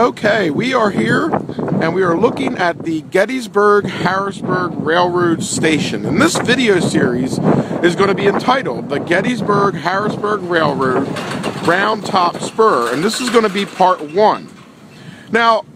Okay, we are here and we are looking at the Gettysburg Harrisburg Railroad Station. And this video series is going to be entitled The Gettysburg Harrisburg Railroad Round Top Spur. And this is going to be part one. Now,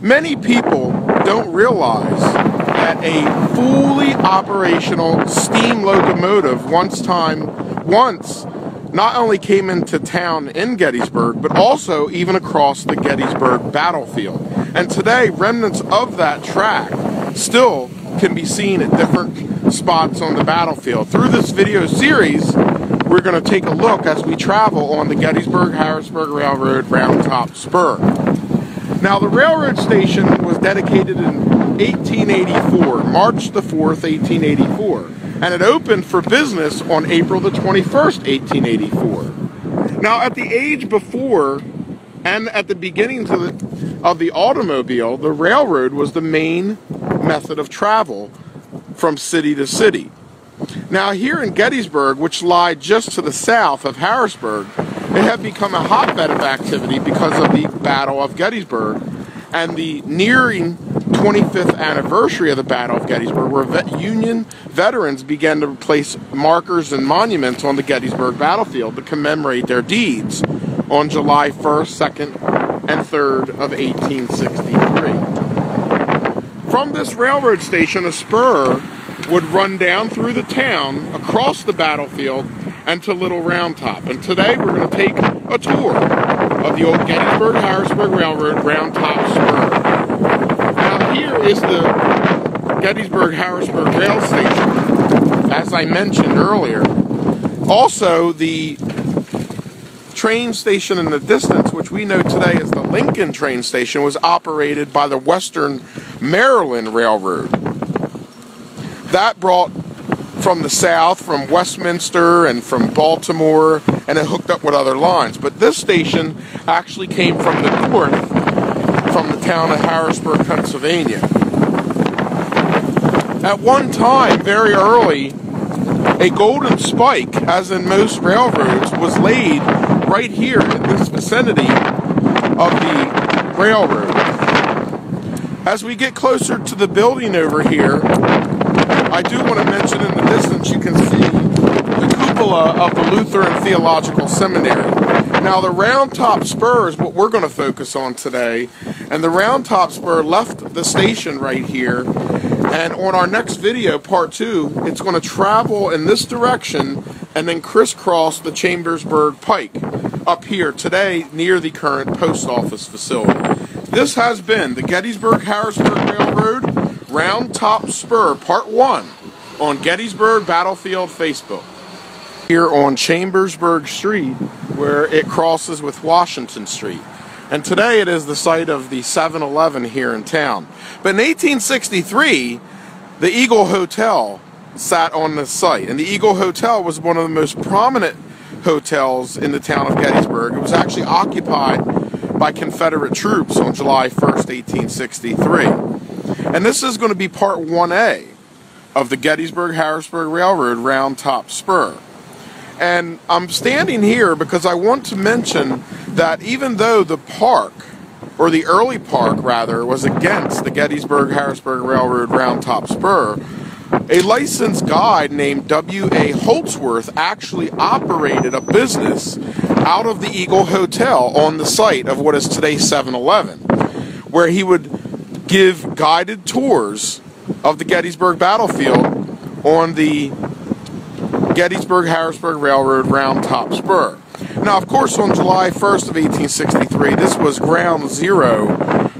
many people don't realize that a fully operational steam locomotive once time once not only came into town in Gettysburg, but also even across the Gettysburg battlefield. And today, remnants of that track still can be seen at different spots on the battlefield. Through this video series, we're going to take a look as we travel on the Gettysburg-Harrisburg Railroad Round Top Spur. Now, the railroad station was dedicated in 1884, March the 4th, 1884 and it opened for business on April the 21st, 1884. Now, at the age before and at the beginnings of the, of the automobile, the railroad was the main method of travel from city to city. Now, here in Gettysburg, which lie just to the south of Harrisburg, it had become a hotbed of activity because of the Battle of Gettysburg and the nearing 25th anniversary of the Battle of Gettysburg, where vet Union veterans began to place markers and monuments on the Gettysburg battlefield to commemorate their deeds on July 1st, 2nd, and 3rd of 1863. From this railroad station, a spur would run down through the town, across the battlefield, and to Little Round Top. And today we're going to take a tour of the old Gettysburg-Harrisburg Railroad Round Top Spur is the Gettysburg-Harrisburg Rail Station, as I mentioned earlier. Also, the train station in the distance, which we know today as the Lincoln train station, was operated by the Western Maryland Railroad. That brought from the south, from Westminster and from Baltimore, and it hooked up with other lines. But this station actually came from the north from the town of Harrisburg, Pennsylvania. At one time, very early, a golden spike, as in most railroads, was laid right here in this vicinity of the railroad. As we get closer to the building over here, I do want to mention in the distance you can see the cupola of the Lutheran Theological Seminary. Now the round top spur is what we're going to focus on today. And the round top spur left the station right here. And on our next video, part two, it's going to travel in this direction and then crisscross the Chambersburg Pike up here today near the current post office facility. This has been the Gettysburg-Harrisburg Railroad Round Top Spur Part 1 on Gettysburg Battlefield Facebook. Here on Chambersburg Street where it crosses with Washington Street. And today it is the site of the 7 Eleven here in town. But in 1863, the Eagle Hotel sat on this site. And the Eagle Hotel was one of the most prominent hotels in the town of Gettysburg. It was actually occupied by Confederate troops on July 1st, 1863. And this is going to be part 1A of the Gettysburg Harrisburg Railroad Round Top Spur. And I'm standing here because I want to mention that even though the park, or the early park rather, was against the Gettysburg Harrisburg Railroad Round Top Spur, a licensed guide named W.A. Holdsworth actually operated a business out of the Eagle Hotel on the site of what is today 7 Eleven, where he would give guided tours of the Gettysburg battlefield on the Gettysburg Harrisburg Railroad Round Top Spur. Now, of course, on July 1st of 1863, this was ground zero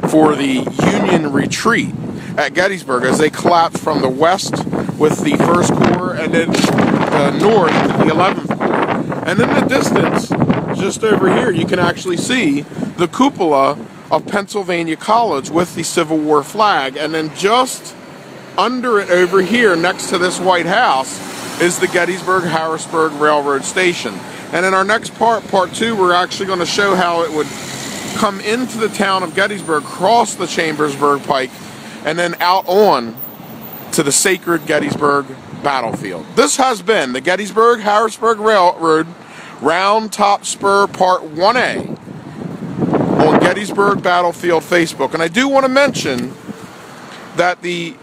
for the Union retreat at Gettysburg as they collapsed from the west with the 1st Corps and then uh, north with the 11th Corps. And in the distance, just over here, you can actually see the cupola of Pennsylvania College with the Civil War flag. And then just under it over here, next to this White House, is the Gettysburg-Harrisburg Railroad Station. And in our next part, part two, we're actually going to show how it would come into the town of Gettysburg, cross the Chambersburg Pike, and then out on to the sacred Gettysburg battlefield. This has been the Gettysburg-Harrisburg Railroad Round Top Spur Part 1A on Gettysburg Battlefield Facebook. And I do want to mention that the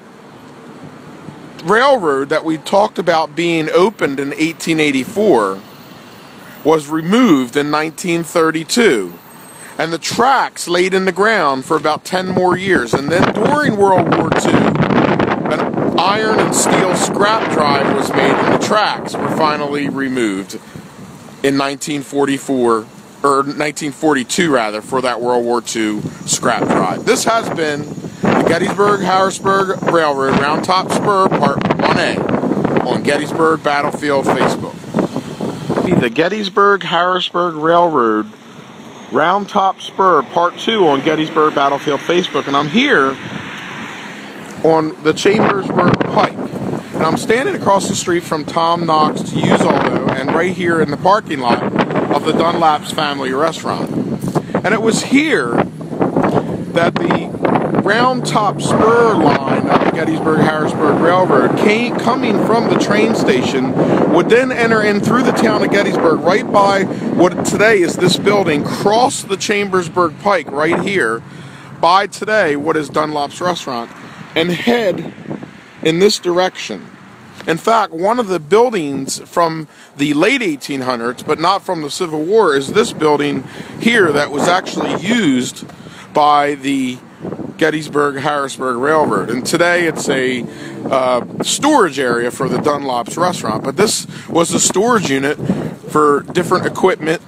railroad that we talked about being opened in 1884 was removed in 1932 and the tracks laid in the ground for about 10 more years. And then during World War II, an iron and steel scrap drive was made and the tracks were finally removed in 1944 or 1942 rather for that World War II scrap drive. This has been the Gettysburg Harrisburg Railroad Round Top Spur Part 1A on Gettysburg Battlefield Facebook. The Gettysburg Harrisburg Railroad Round Top Spur Part 2 on Gettysburg Battlefield Facebook. And I'm here on the Chambersburg Pike. And I'm standing across the street from Tom Knox to use Auto and right here in the parking lot of the Dunlap's Family Restaurant. And it was here that the round top spur line Gettysburg Harrisburg Railroad. Came coming from the train station would then enter in through the town of Gettysburg right by what today is this building cross the Chambersburg Pike right here by today what is Dunlap's restaurant and head in this direction. In fact, one of the buildings from the late 1800s, but not from the Civil War, is this building here that was actually used by the Gettysburg Harrisburg Railroad. And today it's a uh, storage area for the Dunlap's restaurant. But this was a storage unit for different equipment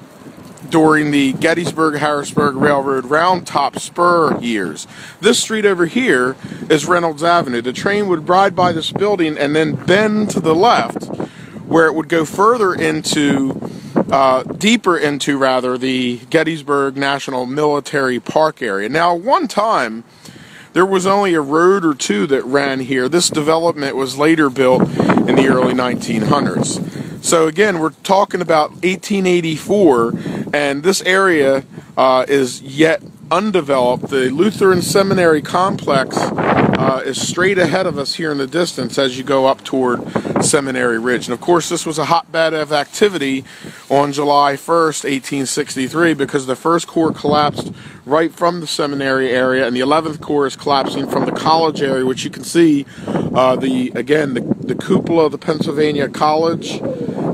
during the Gettysburg Harrisburg Railroad round top spur years. This street over here is Reynolds Avenue. The train would ride by this building and then bend to the left where it would go further into uh, deeper into rather the Gettysburg National Military Park area. Now, one time there was only a road or two that ran here. This development was later built in the early 1900s. So again, we're talking about 1884, and this area uh, is yet undeveloped. The Lutheran Seminary complex uh, is straight ahead of us here in the distance as you go up toward Seminary Ridge. And of course, this was a hotbed of activity on July 1st, 1863, because the First Corps collapsed right from the seminary area, and the 11th Corps is collapsing from the college area, which you can see uh, the again the, the cupola of the Pennsylvania College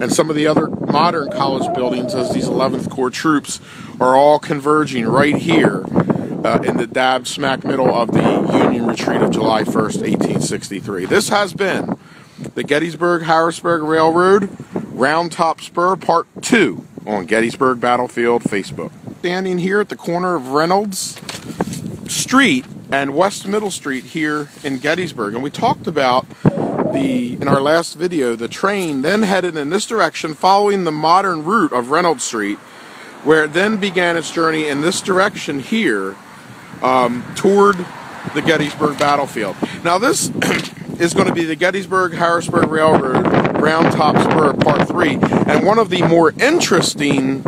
and some of the other modern college buildings as these 11th Corps troops are all converging right here uh, in the dab smack middle of the Union retreat of July 1st, 1863. This has been the Gettysburg Harrisburg Railroad Round Top Spur Part 2 on Gettysburg Battlefield Facebook. Standing here at the corner of Reynolds Street and West Middle Street here in Gettysburg, and we talked about the in our last video the train then headed in this direction following the modern route of Reynolds Street where it then began its journey in this direction here um, toward the Gettysburg battlefield. Now this is going to be the Gettysburg Harrisburg Railroad Round Top Spur Part 3 and one of the more interesting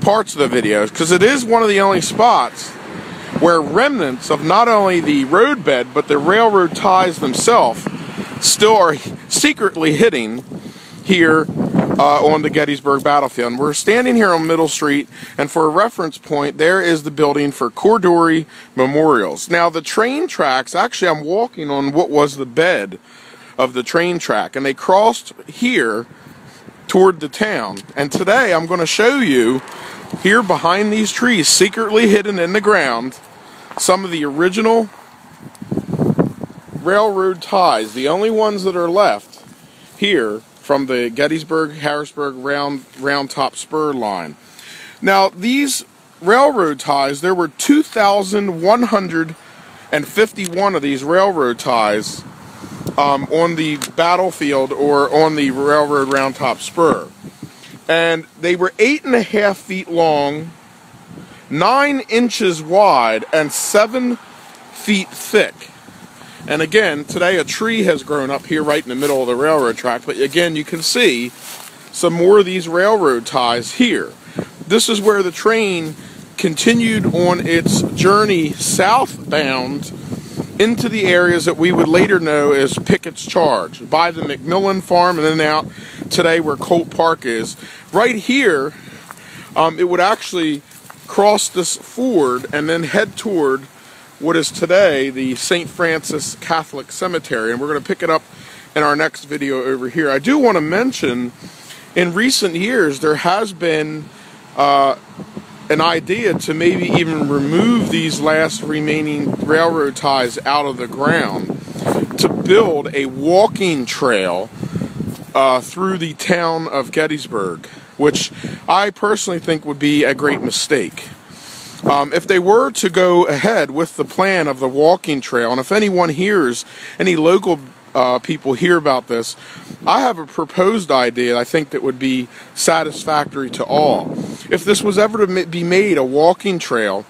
parts of the videos because it is one of the only spots where remnants of not only the roadbed but the railroad ties themselves still are secretly hitting here uh, on the Gettysburg battlefield. And we're standing here on Middle Street, and for a reference point, there is the building for Codori Memorials. Now, the train tracks, actually, I'm walking on what was the bed of the train track, and they crossed here toward the town. And today, I'm going to show you here behind these trees, secretly hidden in the ground, some of the original railroad ties, the only ones that are left here from the Gettysburg Harrisburg round round top spur line. Now these railroad ties, there were 2,151 of these railroad ties um, on the battlefield or on the railroad round top spur. And they were eight and a half feet long, nine inches wide, and seven feet thick. And again, today a tree has grown up here right in the middle of the railroad track, but again, you can see some more of these railroad ties here. This is where the train continued on its journey southbound into the areas that we would later know as Pickett's Charge, by the McMillan Farm and then out today where Colt Park is. Right here, um, it would actually cross this ford and then head toward what is today the St. Francis Catholic Cemetery. And we're going to pick it up in our next video over here. I do want to mention in recent years there has been uh, an idea to maybe even remove these last remaining railroad ties out of the ground to build a walking trail uh, through the town of Gettysburg, which I personally think would be a great mistake. Um, if they were to go ahead with the plan of the walking trail, and if anyone hears, any local uh, people hear about this, I have a proposed idea I think that would be satisfactory to all. If this was ever to be made a walking trail,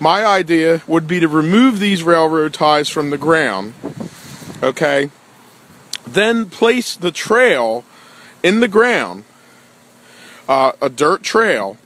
my idea would be to remove these railroad ties from the ground, okay, then place the trail in the ground, uh, a dirt trail,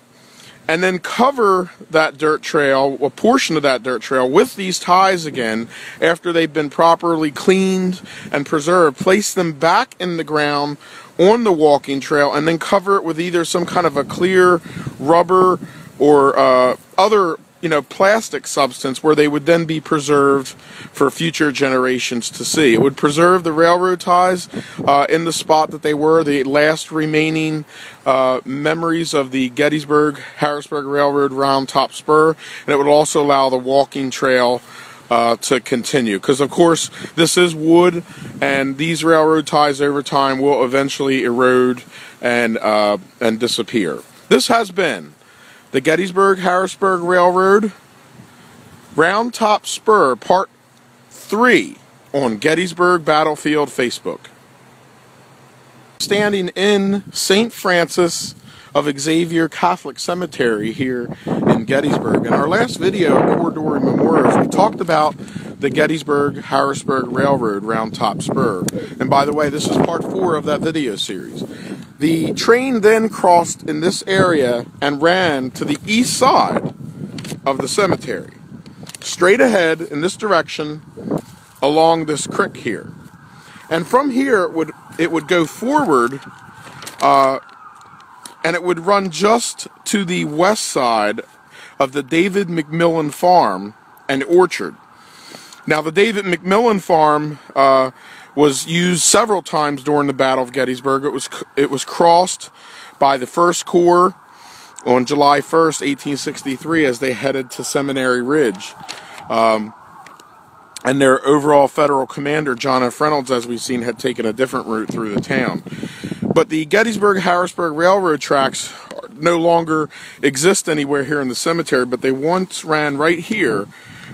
and then cover that dirt trail, a portion of that dirt trail, with these ties again after they've been properly cleaned and preserved. Place them back in the ground on the walking trail and then cover it with either some kind of a clear rubber or uh, other you know, plastic substance where they would then be preserved for future generations to see. It would preserve the railroad ties uh, in the spot that they were, the last remaining uh, memories of the Gettysburg Harrisburg Railroad round top spur, and it would also allow the walking trail uh, to continue. Because, of course, this is wood, and these railroad ties over time will eventually erode and, uh, and disappear. This has been the Gettysburg Harrisburg Railroad Round Top Spur Part 3 on Gettysburg Battlefield Facebook. Standing in St. Francis of Xavier Catholic Cemetery here in Gettysburg. In our last video, Codori Memorials, we talked about the Gettysburg Harrisburg Railroad Round Top Spur. And by the way, this is part four of that video series. The train then crossed in this area and ran to the east side of the cemetery, straight ahead in this direction along this creek here. And from here it would it would go forward uh, and it would run just to the west side of the David McMillan farm and orchard. Now the David McMillan farm uh, was used several times during the Battle of Gettysburg. It was it was crossed by the First Corps on July 1st, 1863, as they headed to Seminary Ridge. Um, and their overall federal commander, John F. Reynolds, as we've seen, had taken a different route through the town. But the Gettysburg Harrisburg Railroad tracks no longer exist anywhere here in the cemetery, but they once ran right here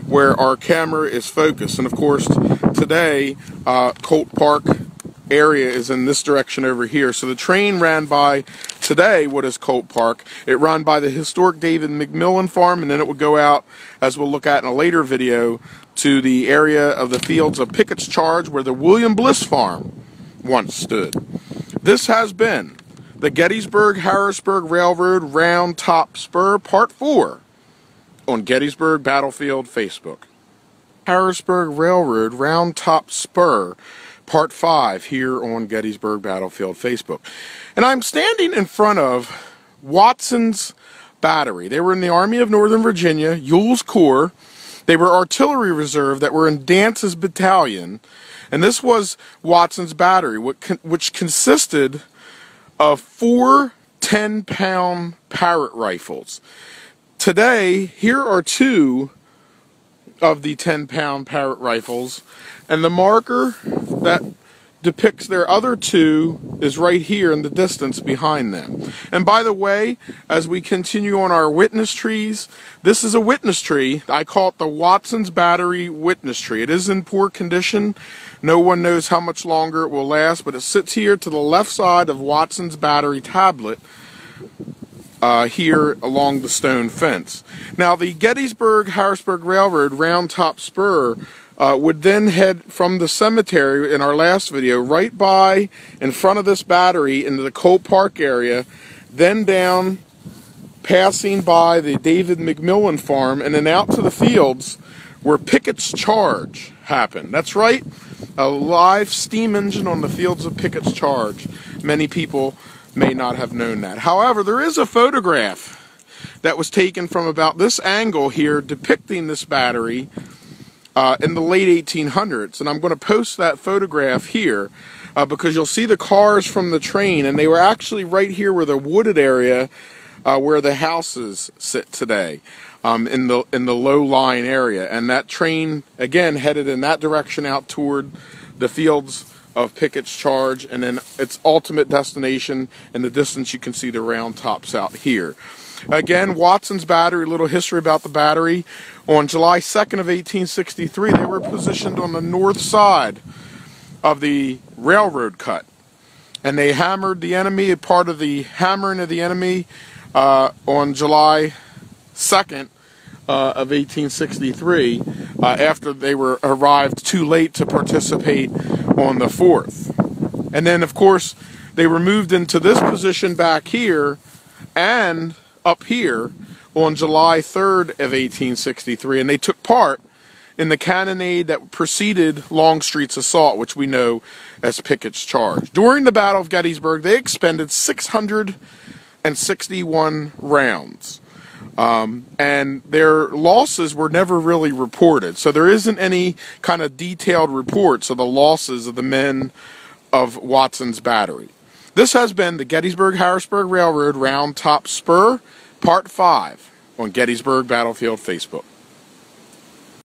where our camera is focused. And of course, today, uh, Colt Park area is in this direction over here. So the train ran by today what is Colt Park. It ran by the historic David McMillan farm and then it would go out, as we'll look at in a later video, to the area of the fields of Pickett's Charge where the William Bliss farm once stood. This has been the Gettysburg Harrisburg Railroad Round Top Spur Part 4 on Gettysburg Battlefield Facebook. Harrisburg Railroad Round Top Spur, Part 5, here on Gettysburg Battlefield Facebook. And I'm standing in front of Watson's Battery. They were in the Army of Northern Virginia, Ewell's Corps. They were artillery reserve that were in Dance's battalion. And this was Watson's Battery, which consisted of four 10 pound Parrott rifles. Today, here are two of the 10 pound Parrott rifles, and the marker that depicts their other two is right here in the distance behind them. And by the way, as we continue on our witness trees, this is a witness tree. I call it the Watson's Battery Witness Tree. It is in poor condition. No one knows how much longer it will last, but it sits here to the left side of Watson's Battery tablet uh, here along the stone fence. Now, the Gettysburg Harrisburg Railroad round top spur uh, would then head from the cemetery in our last video right by in front of this battery into the Colt Park area, then down passing by the David McMillan farm and then out to the fields where Pickett's Charge happened. That's right, a live steam engine on the fields of Pickett's Charge. Many people may not have known that. However, there is a photograph that was taken from about this angle here depicting this battery uh, in the late 1800s. And I'm going to post that photograph here uh, because you'll see the cars from the train, and they were actually right here where the wooded area uh, where the houses sit today. Um, in the in the low lying area, and that train again headed in that direction out toward the fields of Pickett's Charge, and then its ultimate destination in the distance you can see the round tops out here. Again, Watson's battery, a little history about the battery. On July 2nd of 1863, they were positioned on the north side of the railroad cut. And they hammered the enemy, part of the hammering of the enemy uh, on July 2nd uh, of 1863 uh, after they were arrived too late to participate on the 4th. And then, of course, they were moved into this position back here and up here on July 3rd of 1863, and they took part in the cannonade that preceded Longstreet's assault, which we know as Pickett's Charge. During the Battle of Gettysburg, they expended 661 rounds. Um, and their losses were never really reported. So there isn't any kind of detailed reports of the losses of the men of Watson's battery. This has been the Gettysburg Harrisburg Railroad Round Top Spur, Part 5 on Gettysburg Battlefield Facebook.